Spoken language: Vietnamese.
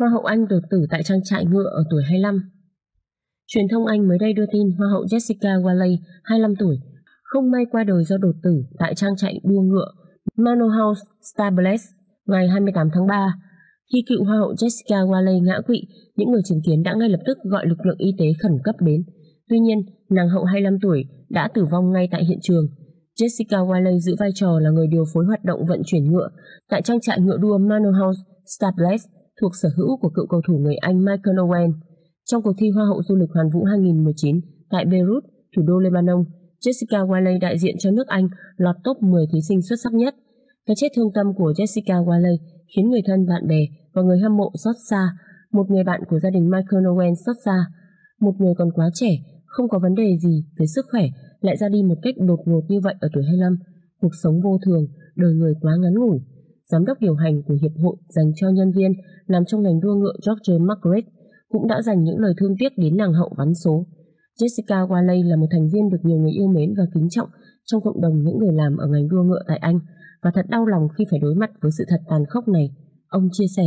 Hoa hậu Anh đột tử tại trang trại ngựa ở tuổi 25. Truyền thông Anh mới đây đưa tin Hoa hậu Jessica Whaley, 25 tuổi, không may qua đời do đột tử tại trang trại đua ngựa Manor House Stables ngày 28 tháng 3. Khi cựu Hoa hậu Jessica Wallay ngã quỵ, những người chứng kiến đã ngay lập tức gọi lực lượng y tế khẩn cấp đến. Tuy nhiên, nàng hậu 25 tuổi đã tử vong ngay tại hiện trường. Jessica Wiley giữ vai trò là người điều phối hoạt động vận chuyển ngựa tại trang trại ngựa đua Manor House Stables thuộc sở hữu của cựu cầu thủ người Anh Michael Owen. Trong cuộc thi Hoa hậu du lịch Hoàn vũ 2019 tại Beirut, thủ đô Lebanon, Jessica Wiley đại diện cho nước Anh lọt top 10 thí sinh xuất sắc nhất. Cái chết thương tâm của Jessica Wiley khiến người thân, bạn bè và người hâm mộ xót xa. Một người bạn của gia đình Michael Owen xót xa. Một người còn quá trẻ, không có vấn đề gì về sức khỏe lại ra đi một cách đột ngột như vậy ở tuổi 25. Cuộc sống vô thường, đời người quá ngắn ngủi. Giám đốc điều hành của Hiệp hội dành cho nhân viên làm trong ngành đua ngựa George Margaret cũng đã dành những lời thương tiếc đến nàng hậu vắn số. Jessica Waley là một thành viên được nhiều người yêu mến và kính trọng trong cộng đồng những người làm ở ngành đua ngựa tại Anh và thật đau lòng khi phải đối mặt với sự thật tàn khốc này, ông chia sẻ.